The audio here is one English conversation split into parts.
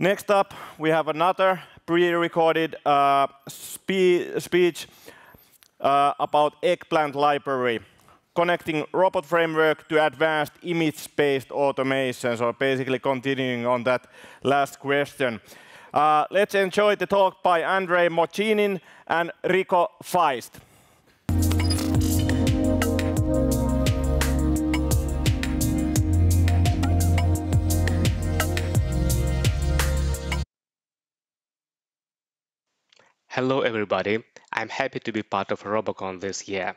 Next up, we have another pre-recorded uh, speech uh, about Eggplant Library, connecting robot framework to advanced image-based automation. So basically continuing on that last question. Uh, let's enjoy the talk by Andrei Mochinin and Rico Feist. Hello, everybody. I'm happy to be part of Robocon this year.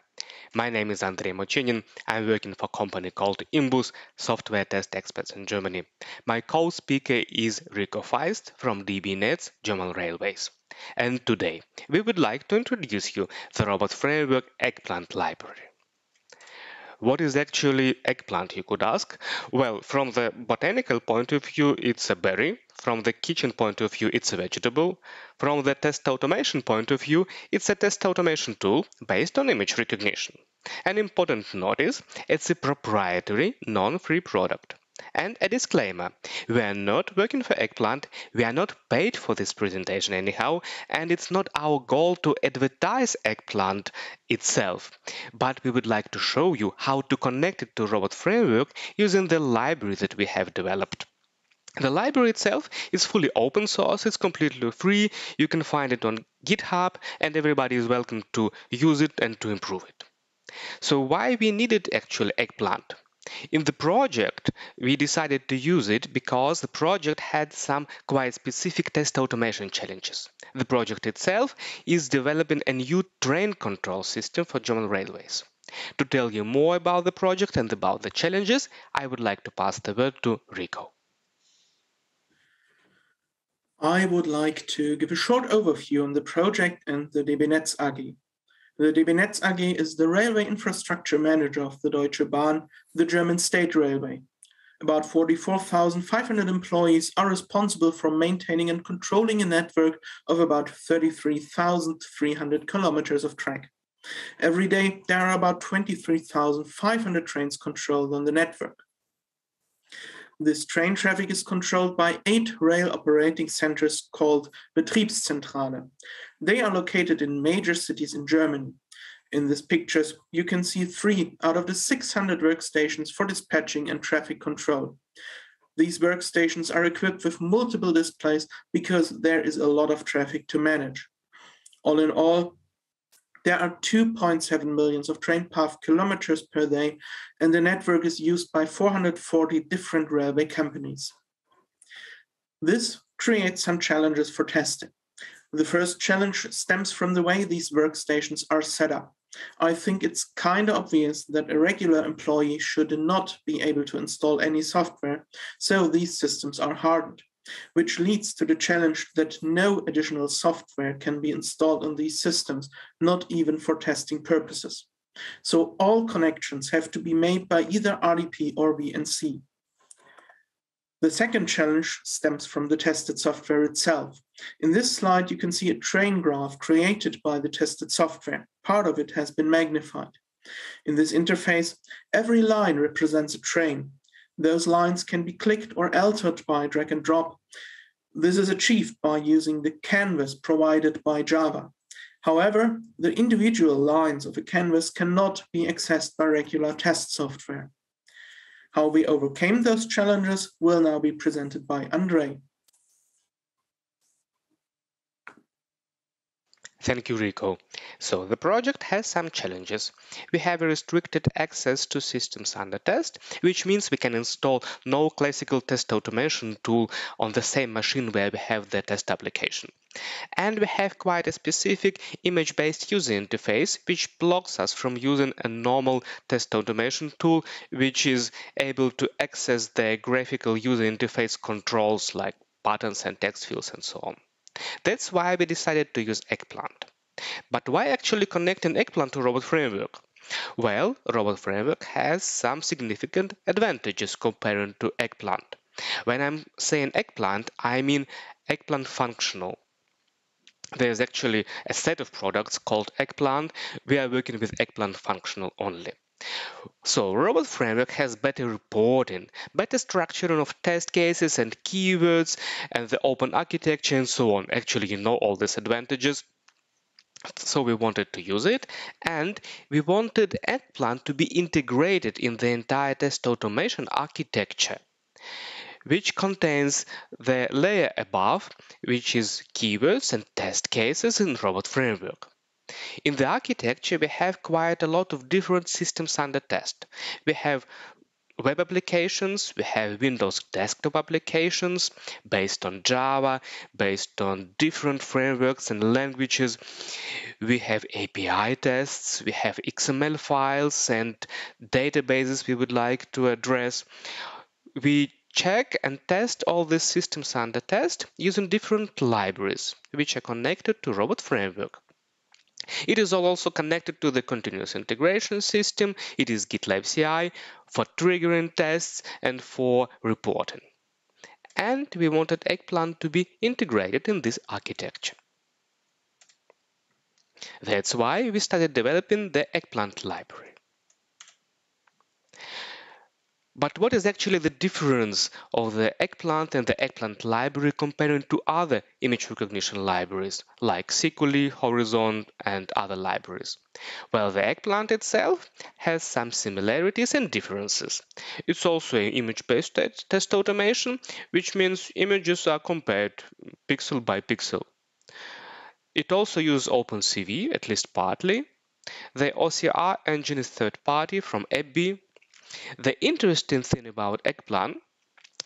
My name is Andrei Mochinin. I'm working for a company called Imbus, software test experts in Germany. My co-speaker is Rico Feist from DB Netz, German Railways. And today, we would like to introduce you the robot framework Eggplant Library. What is actually eggplant, you could ask? Well, from the botanical point of view, it's a berry. From the kitchen point of view, it's a vegetable. From the test automation point of view, it's a test automation tool based on image recognition. An important note is it's a proprietary, non-free product. And a disclaimer, we are not working for Eggplant, we are not paid for this presentation anyhow, and it's not our goal to advertise Eggplant itself. But we would like to show you how to connect it to Robot Framework using the library that we have developed. The library itself is fully open source, it's completely free, you can find it on GitHub, and everybody is welcome to use it and to improve it. So why we needed actually Eggplant? In the project, we decided to use it because the project had some quite specific test automation challenges. The project itself is developing a new train control system for German railways. To tell you more about the project and about the challenges, I would like to pass the word to Rico. I would like to give a short overview on the project and the DB Netz AG. The DB Netz AG is the railway infrastructure manager of the Deutsche Bahn, the German state railway. About 44,500 employees are responsible for maintaining and controlling a network of about 33,300 kilometers of track. Every day, there are about 23,500 trains controlled on the network. This train traffic is controlled by eight rail operating centers called Betriebszentrale. They are located in major cities in Germany. In these pictures, you can see three out of the 600 workstations for dispatching and traffic control. These workstations are equipped with multiple displays because there is a lot of traffic to manage. All in all, there are 2.7 millions of train path kilometers per day, and the network is used by 440 different railway companies. This creates some challenges for testing. The first challenge stems from the way these workstations are set up. I think it's kind of obvious that a regular employee should not be able to install any software, so these systems are hardened which leads to the challenge that no additional software can be installed on these systems, not even for testing purposes. So all connections have to be made by either RDP or VNC. The second challenge stems from the tested software itself. In this slide, you can see a train graph created by the tested software. Part of it has been magnified. In this interface, every line represents a train, those lines can be clicked or altered by drag and drop. This is achieved by using the canvas provided by Java. However, the individual lines of a canvas cannot be accessed by regular test software. How we overcame those challenges will now be presented by Andrei. Thank you, Rico. So the project has some challenges. We have a restricted access to systems under test, which means we can install no classical test automation tool on the same machine where we have the test application. And we have quite a specific image-based user interface, which blocks us from using a normal test automation tool, which is able to access the graphical user interface controls like buttons and text fields and so on. That's why we decided to use Eggplant. But why actually connecting Eggplant to Robot Framework? Well, Robot Framework has some significant advantages comparing to Eggplant. When I'm saying Eggplant, I mean Eggplant Functional. There's actually a set of products called Eggplant. We are working with Eggplant Functional only. So Robot Framework has better reporting, better structuring of test cases and keywords, and the open architecture and so on. Actually, you know all these advantages. So we wanted to use it, and we wanted Eggplant to be integrated in the entire test automation architecture which contains the layer above, which is keywords and test cases in Robot Framework. In the architecture, we have quite a lot of different systems under test. We have web applications, we have Windows desktop applications based on Java, based on different frameworks and languages. We have API tests, we have XML files and databases we would like to address. We check and test all these systems under test using different libraries, which are connected to Robot Framework. It is also connected to the continuous integration system. It is GitLab CI for triggering tests and for reporting. And we wanted Eggplant to be integrated in this architecture. That's why we started developing the Eggplant library. But what is actually the difference of the eggplant and the eggplant library comparing to other image recognition libraries like Sikuli, Horizon, and other libraries? Well, the eggplant itself has some similarities and differences. It's also an image-based test automation, which means images are compared pixel by pixel. It also uses OpenCV, at least partly. The OCR engine is third-party from ABBYY, the interesting thing about Eggplant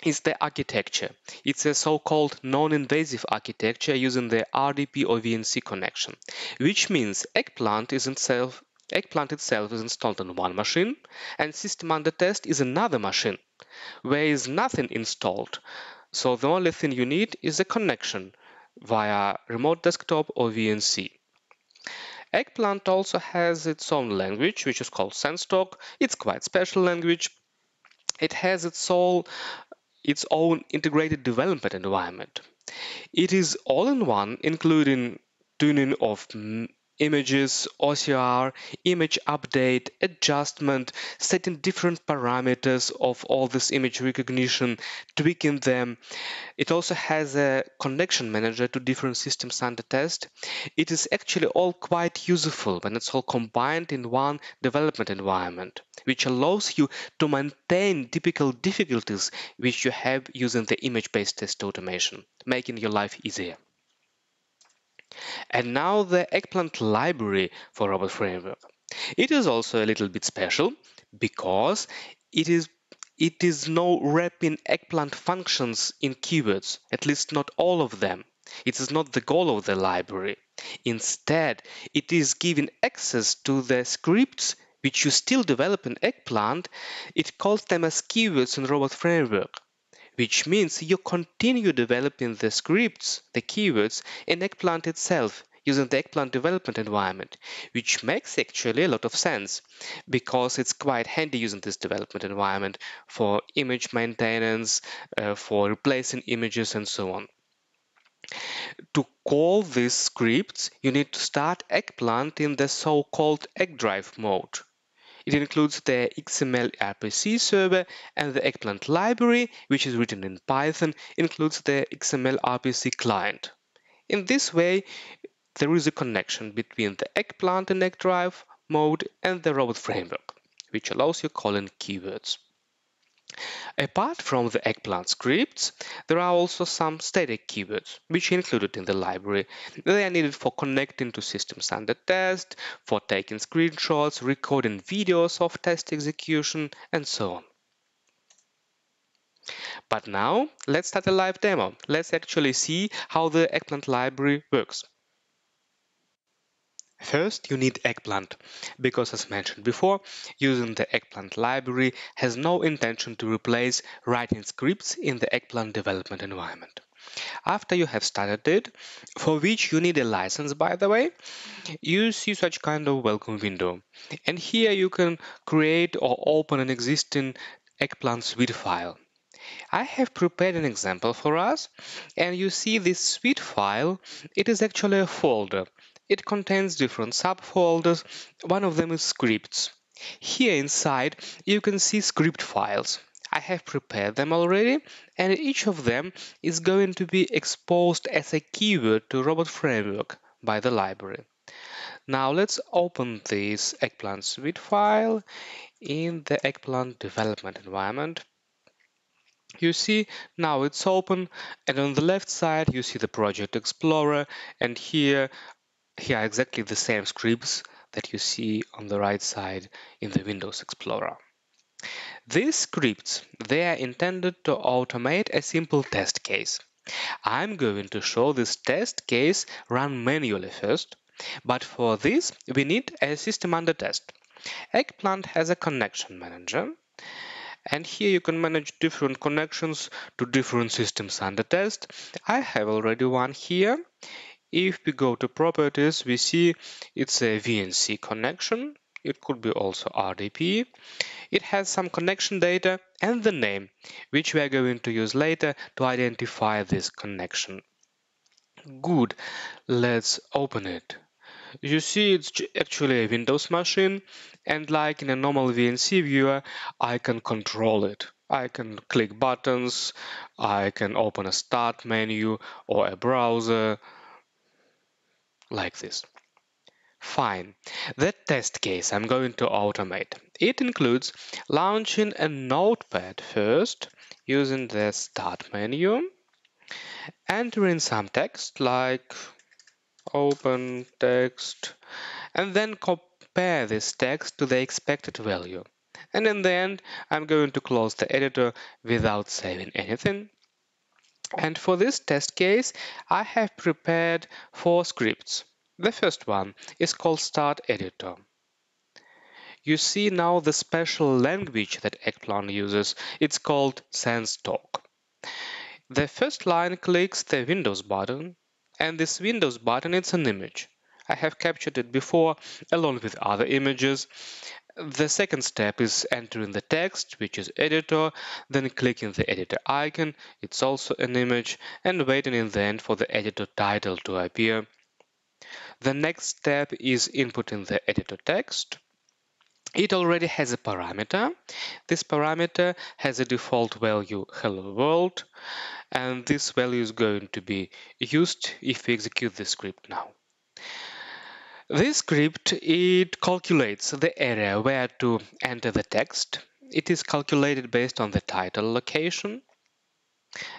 is the architecture. It's a so-called non-invasive architecture using the RDP or VNC connection, which means Eggplant is itself Eggplant itself is installed on one machine and system under test is another machine where is nothing installed. So the only thing you need is a connection via remote desktop or VNC. Eggplant also has its own language, which is called SenseTalk. It's quite special language. It has its own, its own integrated development environment. It is all in one, including tuning of images, OCR, image update, adjustment, setting different parameters of all this image recognition, tweaking them. It also has a connection manager to different systems under test. It is actually all quite useful when it's all combined in one development environment, which allows you to maintain typical difficulties which you have using the image-based test automation, making your life easier. And now the Eggplant library for Robot Framework. It is also a little bit special because it is it is no wrapping eggplant functions in keywords, at least not all of them. It is not the goal of the library. Instead, it is giving access to the scripts which you still develop in eggplant. It calls them as keywords in Robot Framework which means you continue developing the scripts, the keywords, in Eggplant itself using the Eggplant development environment, which makes actually a lot of sense because it's quite handy using this development environment for image maintenance, uh, for replacing images and so on. To call these scripts, you need to start Eggplant in the so-called EggDrive mode. It includes the XML RPC server and the Eggplant library, which is written in Python, includes the XML RPC client. In this way, there is a connection between the Eggplant and EggDrive mode and the robot framework, which allows you calling keywords. Apart from the eggplant scripts, there are also some static keywords, which are included in the library. They are needed for connecting to systems under test, for taking screenshots, recording videos of test execution, and so on. But now, let's start a live demo. Let's actually see how the eggplant library works. First, you need eggplant, because as mentioned before, using the eggplant library has no intention to replace writing scripts in the eggplant development environment. After you have started it, for which you need a license by the way, you see such kind of welcome window. And here you can create or open an existing eggplant suite file. I have prepared an example for us and you see this suite file, it is actually a folder it contains different subfolders. One of them is scripts. Here inside you can see script files. I have prepared them already and each of them is going to be exposed as a keyword to Robot Framework by the library. Now let's open this eggplant suite file in the eggplant development environment. You see now it's open and on the left side you see the project explorer and here here are exactly the same scripts that you see on the right side in the Windows Explorer. These scripts, they are intended to automate a simple test case. I'm going to show this test case run manually first, but for this we need a system under test. Eggplant has a connection manager, and here you can manage different connections to different systems under test. I have already one here. If we go to properties, we see it's a VNC connection it could be also RDP. It has some connection data and the name, which we are going to use later to identify this connection. Good, let's open it. You see it's actually a Windows machine and like in a normal VNC viewer, I can control it. I can click buttons, I can open a start menu or a browser like this. Fine. That test case I'm going to automate. It includes launching a notepad first using the start menu, entering some text like open text, and then compare this text to the expected value. And in the end, I'm going to close the editor without saving anything. And for this test case, I have prepared four scripts. The first one is called Start Editor. You see now the special language that Eggplant uses. It's called SenseTalk. The first line clicks the Windows button, and this Windows button is an image. I have captured it before along with other images. The second step is entering the text, which is editor, then clicking the editor icon, it's also an image, and waiting in the end for the editor title to appear. The next step is inputting the editor text. It already has a parameter. This parameter has a default value hello world and this value is going to be used if we execute the script now. This script, it calculates the area where to enter the text. It is calculated based on the title location.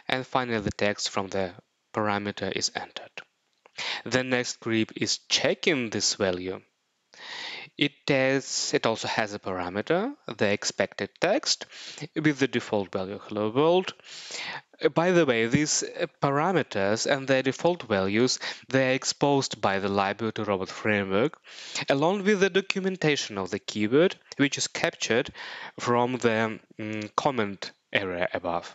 And finally, the text from the parameter is entered. The next script is checking this value. It, has, it also has a parameter, the expected text, with the default value hello world. By the way, these parameters and their default values, they are exposed by the library to robot framework, along with the documentation of the keyword, which is captured from the mm, comment area above.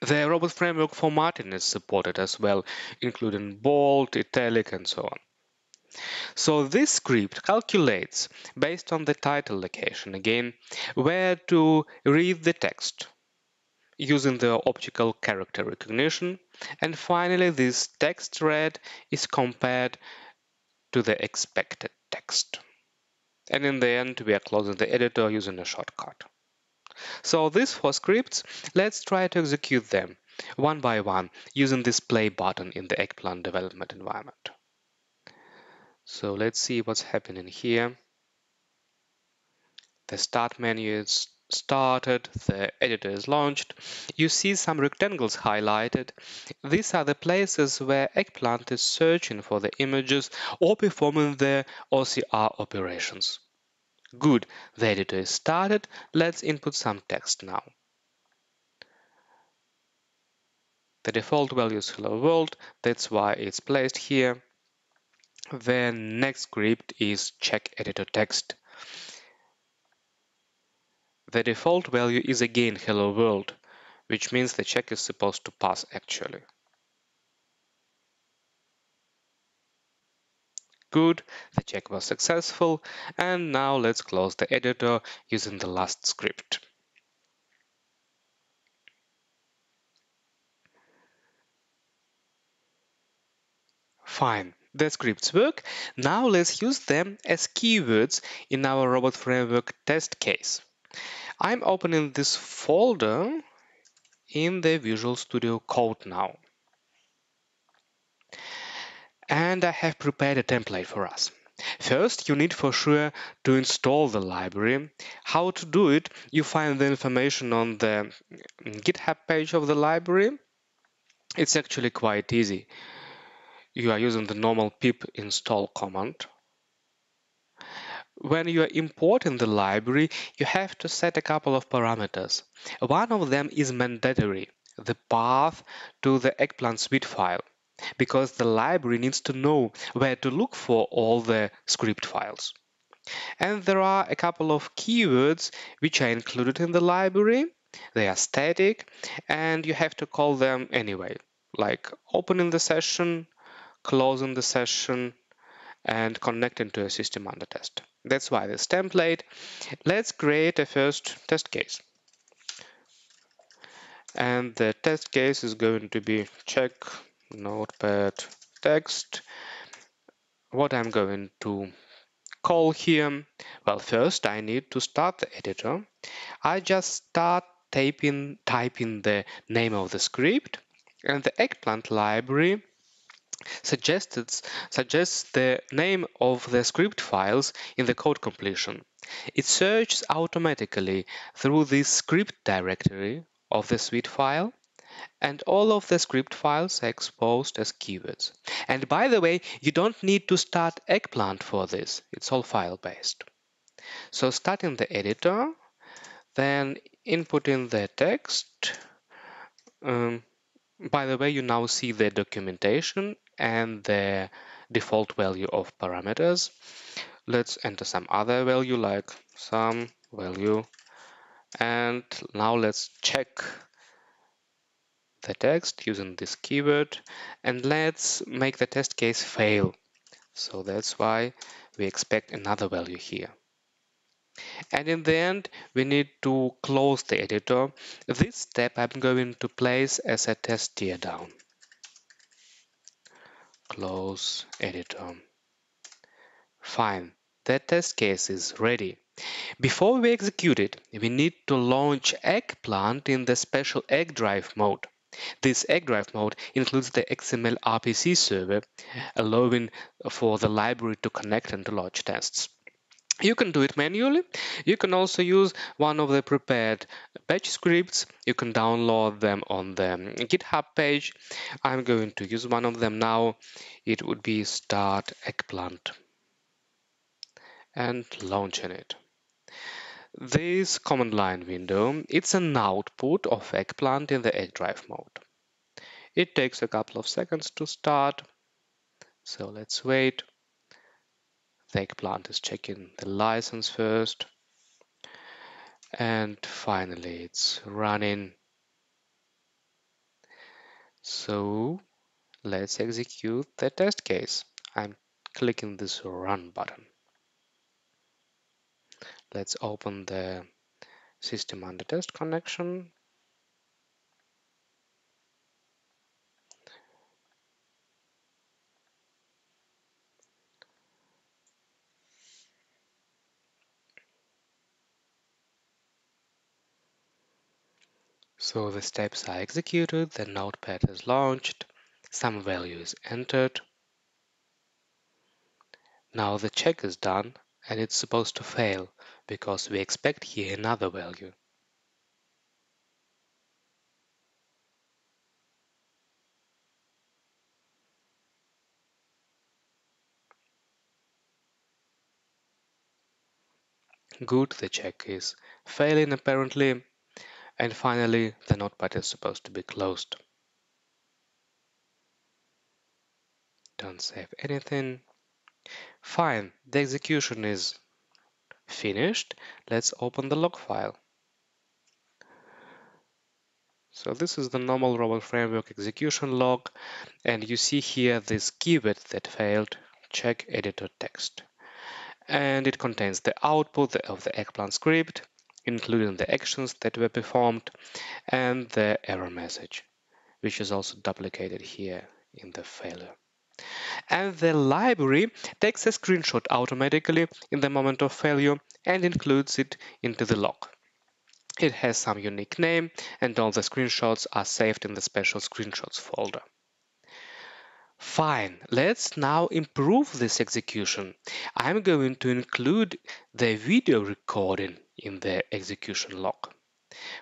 The robot framework formatting is supported as well, including bold, italic, and so on. So this script calculates, based on the title location again, where to read the text using the optical character recognition. And finally, this text read is compared to the expected text. And in the end, we are closing the editor using a shortcut. So these four scripts, let's try to execute them one by one using this play button in the eggplant development environment. So let's see what's happening here. The start menu is started, the editor is launched. You see some rectangles highlighted. These are the places where Eggplant is searching for the images or performing the OCR operations. Good, the editor is started. Let's input some text now. The default value is hello world, that's why it's placed here. The next script is check editor text. The default value is again hello world, which means the check is supposed to pass actually. Good, the check was successful, and now let's close the editor using the last script. Fine, the scripts work. Now let's use them as keywords in our robot framework test case. I'm opening this folder in the Visual Studio Code now. And I have prepared a template for us. First, you need for sure to install the library. How to do it, you find the information on the GitHub page of the library. It's actually quite easy. You are using the normal pip install command. When you are importing the library, you have to set a couple of parameters. One of them is mandatory, the path to the eggplant suite file, because the library needs to know where to look for all the script files. And there are a couple of keywords which are included in the library. They are static and you have to call them anyway, like opening the session, closing the session, and connecting to a system under test. That's why this template. Let's create a first test case. And the test case is going to be check notepad text. What I'm going to call here, well, first I need to start the editor. I just start typing, typing the name of the script and the eggplant library suggested, suggests the name of the script files in the code completion. It searches automatically through the script directory of the suite file and all of the script files are exposed as keywords. And by the way, you don't need to start eggplant for this. It's all file-based. So starting the editor, then inputting the text. Um, by the way, you now see the documentation and the default value of parameters. Let's enter some other value like some value. And now let's check the text using this keyword and let's make the test case fail. So that's why we expect another value here. And in the end, we need to close the editor. This step I'm going to place as a test teardown close editor. Um, fine, that test case is ready. Before we execute it, we need to launch Eggplant in the special EggDrive mode. This EggDrive mode includes the XML RPC server, allowing for the library to connect and to launch tests. You can do it manually. You can also use one of the prepared batch scripts. You can download them on the GitHub page. I'm going to use one of them now. It would be start eggplant and launching it. This command line window, it's an output of eggplant in the EggDrive mode. It takes a couple of seconds to start. So let's wait. The eggplant is checking the license first. And finally, it's running. So let's execute the test case. I'm clicking this run button. Let's open the system under test connection So the steps are executed, the notepad is launched, some value is entered. Now the check is done and it's supposed to fail because we expect here another value. Good, the check is failing apparently. And finally, the notepad is supposed to be closed. Don't save anything. Fine, the execution is finished. Let's open the log file. So this is the normal robot framework execution log. And you see here this keyword that failed, check editor text. And it contains the output of the eggplant script, including the actions that were performed and the error message, which is also duplicated here in the failure. And the library takes a screenshot automatically in the moment of failure and includes it into the log. It has some unique name and all the screenshots are saved in the special screenshots folder. Fine, let's now improve this execution. I'm going to include the video recording in the execution log.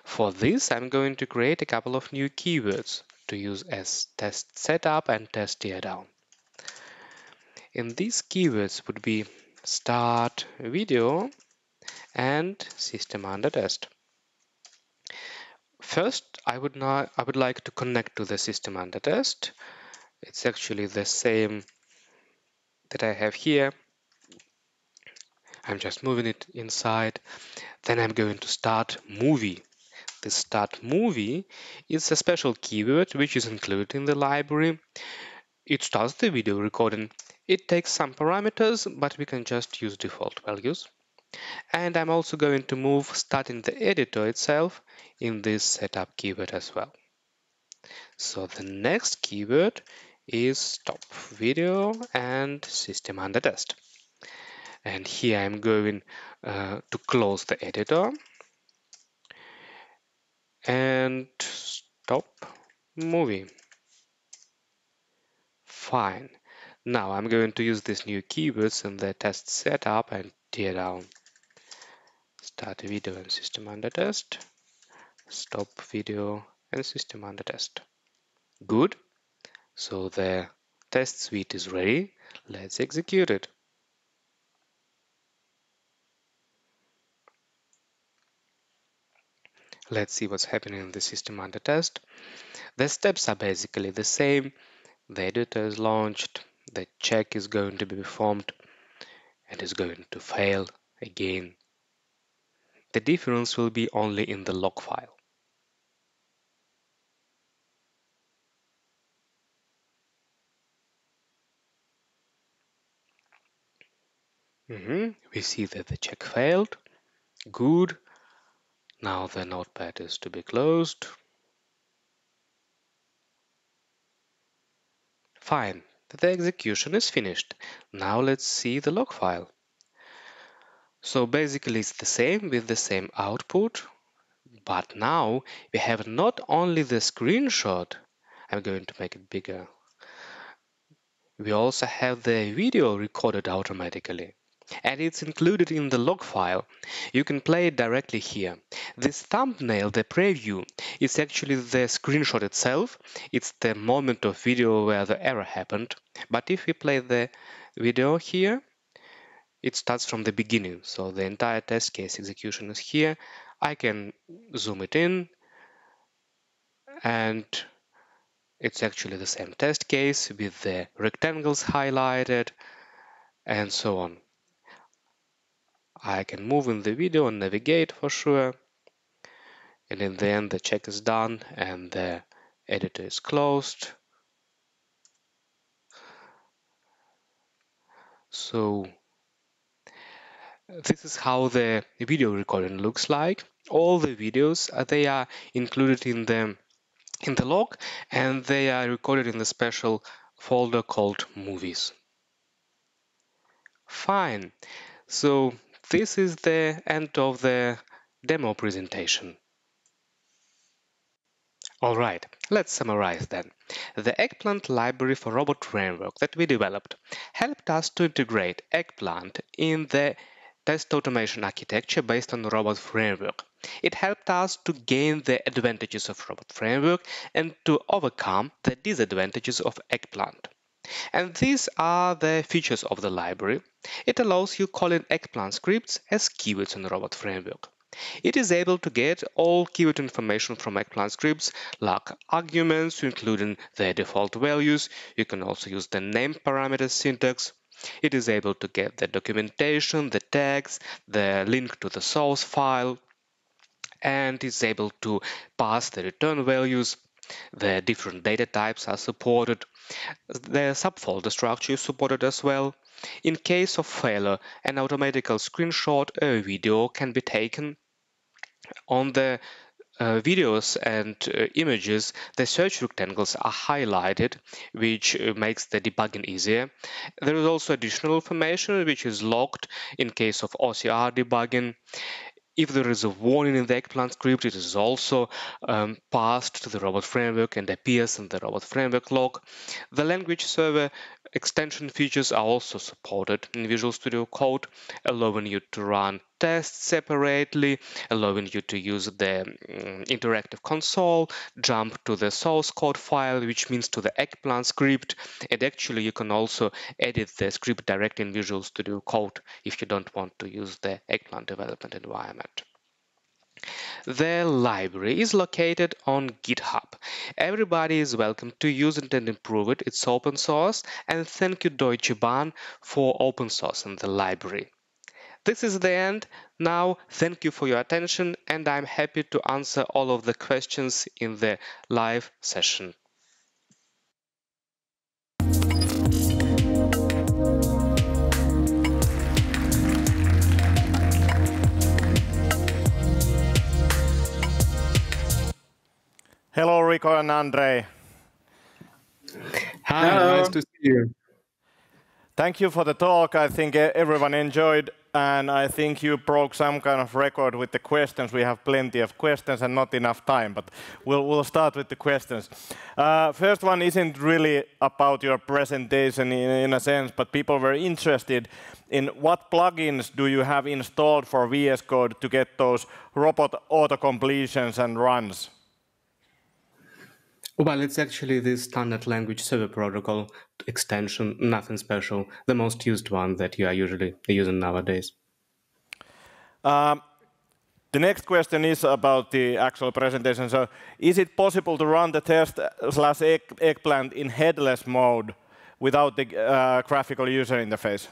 For this, I'm going to create a couple of new keywords to use as test setup and test teardown. In these keywords would be start video and system under test. First, I would not I would like to connect to the system under test. It's actually the same that I have here. I'm just moving it inside. Then I'm going to start movie the start movie is a special keyword which is included in the library. It starts the video recording. It takes some parameters, but we can just use default values. And I'm also going to move starting the editor itself in this setup keyword as well. So the next keyword is stop video and system under test. And here I'm going uh, to close the editor and stop movie. Fine. Now I'm going to use these new keywords in the test setup and tear down. Start video and system under test. Stop video and system under test. Good. So the test suite is ready. Let's execute it. Let's see what's happening in the system under test. The steps are basically the same. The editor is launched, the check is going to be performed, and is going to fail again. The difference will be only in the log file. Mm -hmm. We see that the check failed. Good. Now the notepad is to be closed. Fine, the execution is finished. Now let's see the log file. So basically it's the same with the same output, but now we have not only the screenshot, I'm going to make it bigger. We also have the video recorded automatically and it's included in the log file. You can play it directly here. This thumbnail, the preview, is actually the screenshot itself. It's the moment of video where the error happened. But if we play the video here, it starts from the beginning. So the entire test case execution is here. I can zoom it in and it's actually the same test case with the rectangles highlighted and so on. I can move in the video and navigate for sure. And in the end, the check is done and the editor is closed. So this is how the video recording looks like. All the videos, uh, they are included in the, in the log and they are recorded in the special folder called movies. Fine. So this is the end of the demo presentation. Alright, let's summarize then. The Eggplant library for robot framework that we developed helped us to integrate Eggplant in the test automation architecture based on robot framework. It helped us to gain the advantages of robot framework and to overcome the disadvantages of Eggplant. And these are the features of the library. It allows you calling eggplant scripts as keywords in the robot framework. It is able to get all keyword information from eggplant scripts like arguments, including their default values. You can also use the name parameter syntax. It is able to get the documentation, the tags, the link to the source file, and is able to pass the return values. The different data types are supported. The subfolder structure is supported as well. In case of failure, an automatical screenshot or video can be taken on the uh, videos and uh, images, the search rectangles are highlighted, which uh, makes the debugging easier. There is also additional information which is logged in case of OCR debugging. If there is a warning in the eggplant script, it is also um, passed to the robot framework and appears in the robot framework log. The language server extension features are also supported in Visual Studio Code, allowing you to run tests separately, allowing you to use the um, interactive console, jump to the source code file, which means to the eggplant script. And actually, you can also edit the script directly in Visual Studio Code if you don't want to use the eggplant development environment. The library is located on GitHub. Everybody is welcome to use it and improve it. It's open source. And thank you Deutsche Bahn for open sourcing the library. This is the end. Now, thank you for your attention and I'm happy to answer all of the questions in the live session. Hello, Rico and Andre. Hi, Hello. nice to see you. Thank you for the talk. I think everyone enjoyed, and I think you broke some kind of record with the questions. We have plenty of questions and not enough time, but we'll, we'll start with the questions. Uh, first one isn't really about your presentation in, in a sense, but people were interested in what plugins do you have installed for VS Code to get those robot auto completions and runs? Well, it's actually the standard language server protocol extension, nothing special, the most used one that you are usually using nowadays. Um, the next question is about the actual presentation. So is it possible to run the test slash eggplant in headless mode without the uh, graphical user interface?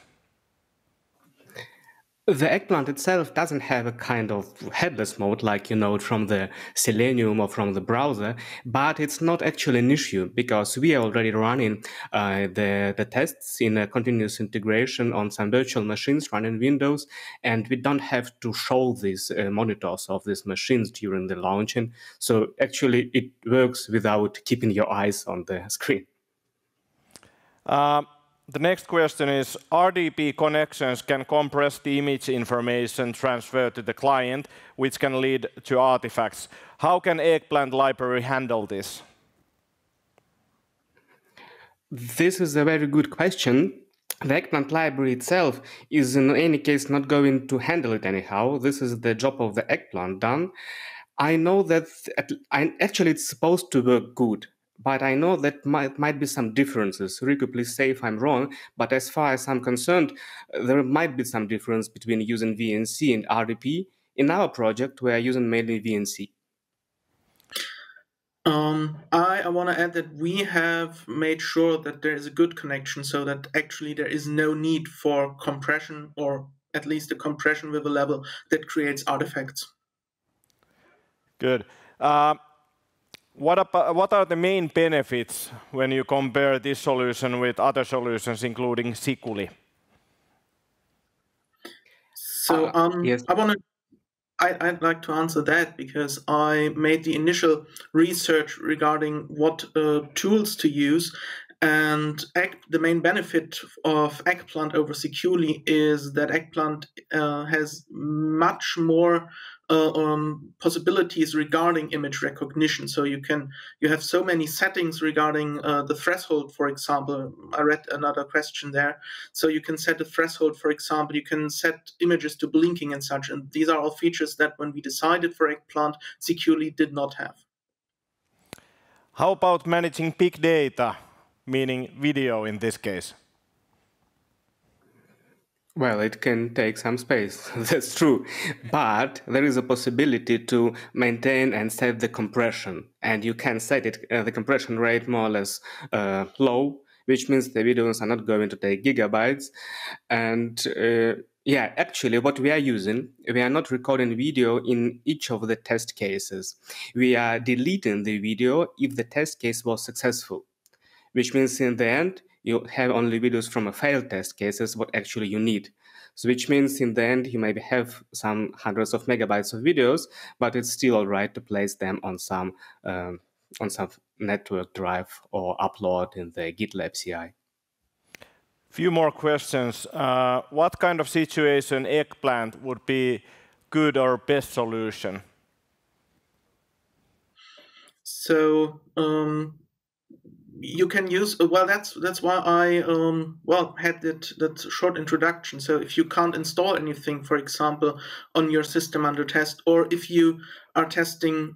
The eggplant itself doesn't have a kind of headless mode like you know from the Selenium or from the browser, but it's not actually an issue because we are already running uh, the, the tests in a continuous integration on some virtual machines running Windows, and we don't have to show these uh, monitors of these machines during the launching. So actually, it works without keeping your eyes on the screen. Um, the next question is, RDP connections can compress the image information transferred to the client, which can lead to artifacts. How can Eggplant library handle this? This is a very good question. The Eggplant library itself is in any case not going to handle it anyhow. This is the job of the Eggplant done. I know that actually it's supposed to work good but I know that might, might be some differences. Rico, please say if I'm wrong, but as far as I'm concerned, there might be some difference between using VNC and RDP. In our project, we are using mainly VNC. Um, I, I want to add that we have made sure that there is a good connection so that actually there is no need for compression or at least a compression with a level that creates artifacts. Good. Uh, what, are the main benefits when you compare this solution with other solutions, including Sikuli? So uh, um, yes. I want to. I'd like to answer that because I made the initial research regarding what uh, tools to use, and the main benefit of Eggplant over Sikuli is that Eggplant uh, has much more uh, um, possibilities regarding image recognition. So you can you have so many settings regarding uh, the threshold, for example. I read another question there. So you can set a threshold, for example. You can set images to blinking and such. And these are all features that when we decided for Eggplant, Sikuli did not have. How about managing big data, meaning video in this case? Well, it can take some space, that's true. But there is a possibility to maintain and set the compression. And you can set it, uh, the compression rate more or less uh, low, which means the videos are not going to take gigabytes. And uh, yeah, actually, what we are using, we are not recording video in each of the test cases. We are deleting the video if the test case was successful, which means in the end, you have only videos from a failed test cases what actually you need. So which means in the end, you maybe have some hundreds of megabytes of videos, but it's still all right to place them on some um, on some network drive or upload in the GitLab CI. Few more questions. Uh, what kind of situation eggplant would be good or best solution? So um, you can use well. That's that's why I um, well had that that short introduction. So if you can't install anything, for example, on your system under test, or if you are testing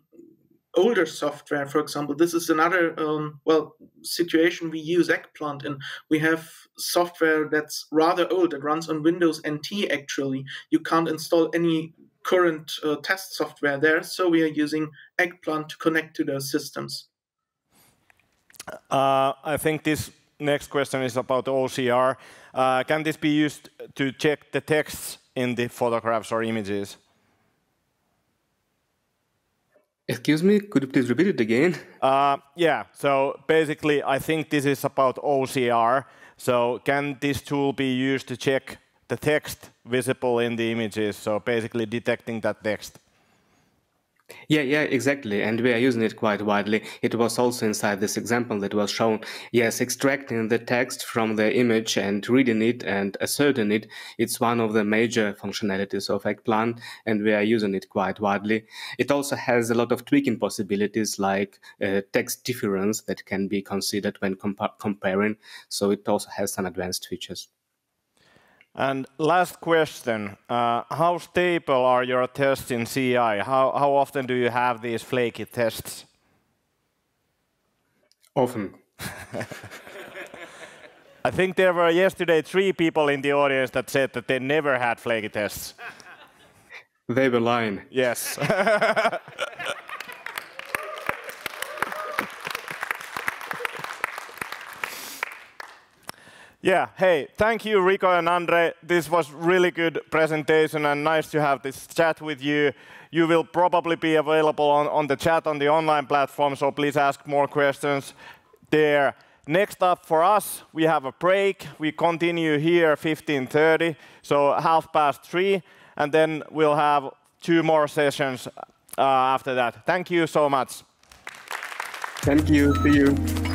older software, for example, this is another um, well situation we use Eggplant in. We have software that's rather old that runs on Windows NT. Actually, you can't install any current uh, test software there, so we are using Eggplant to connect to those systems. Uh, I think this next question is about OCR. Uh, can this be used to check the texts in the photographs or images? Excuse me, could you please repeat it again? Uh, yeah, so basically, I think this is about OCR. So can this tool be used to check the text visible in the images? So basically detecting that text. Yeah, yeah, exactly. And we are using it quite widely. It was also inside this example that was shown. Yes, extracting the text from the image and reading it and asserting it. It's one of the major functionalities of Eggplant, and we are using it quite widely. It also has a lot of tweaking possibilities like uh, text difference that can be considered when compa comparing. So it also has some advanced features. And last question, uh, how stable are your tests in CI? How, how often do you have these flaky tests? Often. I think there were yesterday three people in the audience that said that they never had flaky tests. They were lying. Yes. Yeah, hey, thank you, Rico and Andre. This was really good presentation and nice to have this chat with you. You will probably be available on, on the chat on the online platform, so please ask more questions there. Next up for us, we have a break. We continue here 15.30, so half past three, and then we'll have two more sessions uh, after that. Thank you so much. Thank you. See you.